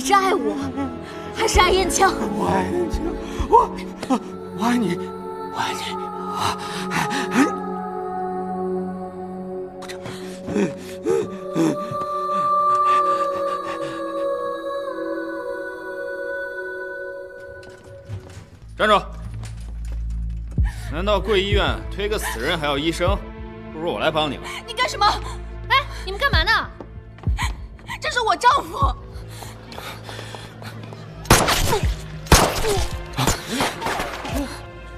你是爱我，还是爱燕枪？我爱燕枪，我我爱你，我爱你啊！站住！难道贵医院推个死人还要医生？不如我来帮你吧。你干什么？哎，你们干嘛呢？这是我丈夫。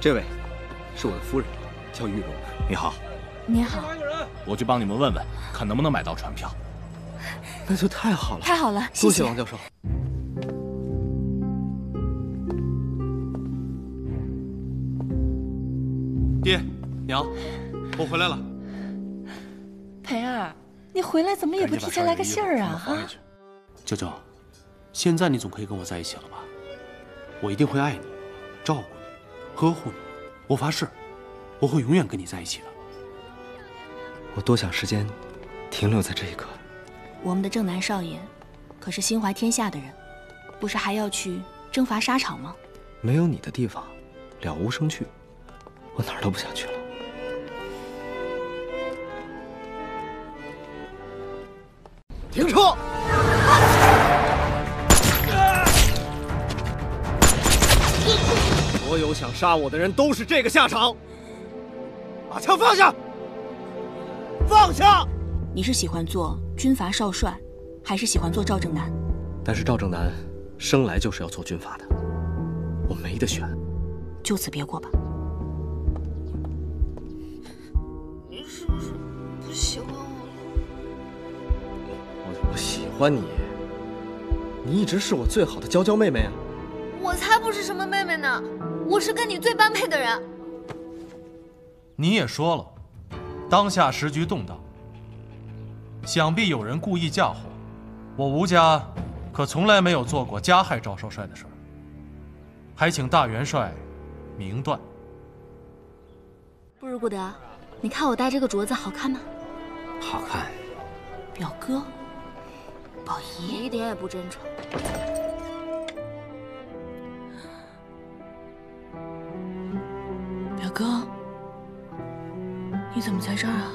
这位是我的夫人，叫玉荣。你好，你好。我去帮你们问问，看能不能买到船票。那就太好了，太好了，多谢王教授。爹娘，我回来了。培儿，你回来怎么也不提前来个信儿啊？啊！舅舅，现在你总可以跟我在一起了吧？我一定会爱你，照顾你，呵护你。我发誓，我会永远跟你在一起的。我多想时间停留在这一刻。我们的正南少爷可是心怀天下的人，不是还要去征伐沙场吗？没有你的地方，了无生趣。我哪儿都不想去了。停车！所有想杀我的人都是这个下场。把枪放下！放下！你是喜欢做军阀少帅，还是喜欢做赵正南？但是赵正南生来就是要做军阀的，我没得选。就此别过吧。你是不是不喜欢我了？我我喜欢你，你一直是我最好的娇娇妹妹啊。我才不是什么妹妹呢，我是跟你最般配的人。你也说了，当下时局动荡。想必有人故意嫁祸，我吴家可从来没有做过加害赵少帅的事儿，还请大元帅明断。不如不得，你看我戴这个镯子好看吗？好看。表哥，宝仪一点也不真诚。哥，你怎么在这儿啊？